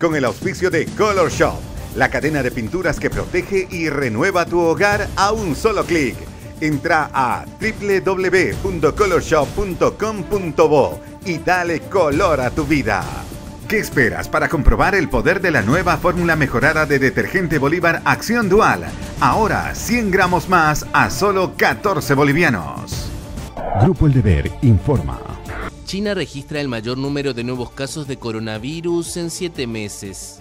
Con el auspicio de Color Shop, la cadena de pinturas que protege y renueva tu hogar a un solo clic. Entra a www.colorshop.com.bo y dale color a tu vida. ¿Qué esperas para comprobar el poder de la nueva fórmula mejorada de detergente Bolívar Acción Dual? Ahora 100 gramos más a solo 14 bolivianos. Grupo El Deber informa. China registra el mayor número de nuevos casos de coronavirus en siete meses.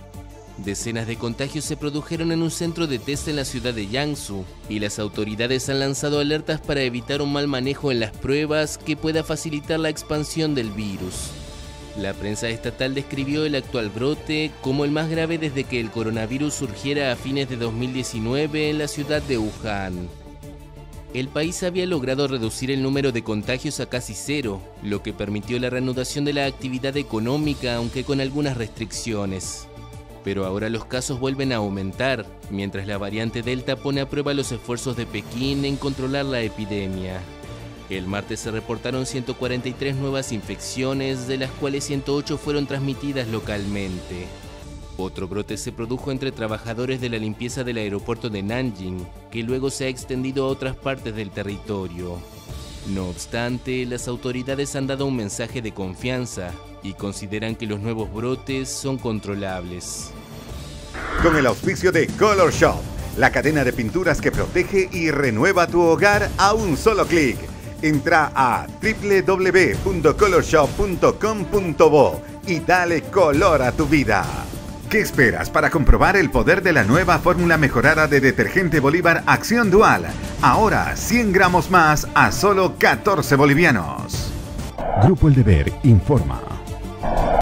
Decenas de contagios se produjeron en un centro de test en la ciudad de Jiangsu y las autoridades han lanzado alertas para evitar un mal manejo en las pruebas que pueda facilitar la expansión del virus. La prensa estatal describió el actual brote como el más grave desde que el coronavirus surgiera a fines de 2019 en la ciudad de Wuhan. El país había logrado reducir el número de contagios a casi cero, lo que permitió la reanudación de la actividad económica, aunque con algunas restricciones. Pero ahora los casos vuelven a aumentar, mientras la variante Delta pone a prueba los esfuerzos de Pekín en controlar la epidemia. El martes se reportaron 143 nuevas infecciones, de las cuales 108 fueron transmitidas localmente. Otro brote se produjo entre trabajadores de la limpieza del aeropuerto de Nanjing, que luego se ha extendido a otras partes del territorio. No obstante, las autoridades han dado un mensaje de confianza y consideran que los nuevos brotes son controlables. Con el auspicio de Color Shop, la cadena de pinturas que protege y renueva tu hogar a un solo clic Entra a www.colorshop.com.bo y dale color a tu vida. ¿Qué esperas para comprobar el poder de la nueva fórmula mejorada de detergente Bolívar Acción Dual? Ahora 100 gramos más a solo 14 bolivianos. Grupo El Deber informa.